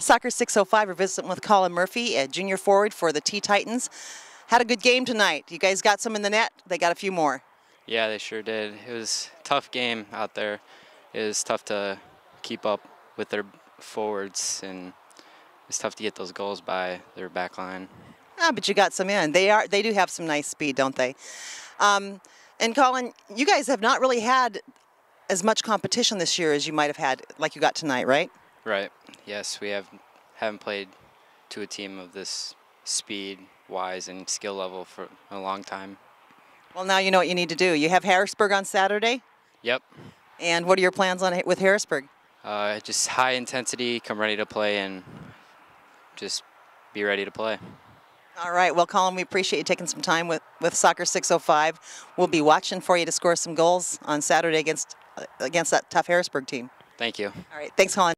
Soccer 605 we're visiting with Colin Murphy, a junior forward for the Tea Titans. Had a good game tonight. You guys got some in the net. They got a few more. Yeah, they sure did. It was a tough game out there. It was tough to keep up with their forwards, and it's tough to get those goals by their back line. Ah, but you got some in. They are. They do have some nice speed, don't they? Um, and Colin, you guys have not really had as much competition this year as you might have had, like you got tonight, right? Right. Yes, we have haven't played to a team of this speed, wise, and skill level for a long time. Well, now you know what you need to do. You have Harrisburg on Saturday, Yep. and what are your plans on with Harrisburg? Uh, just high intensity, come ready to play, and just be ready to play. All right. Well, Colin, we appreciate you taking some time with, with Soccer 605. We'll be watching for you to score some goals on Saturday against against that tough Harrisburg team. Thank you. All right. Thanks, Colin.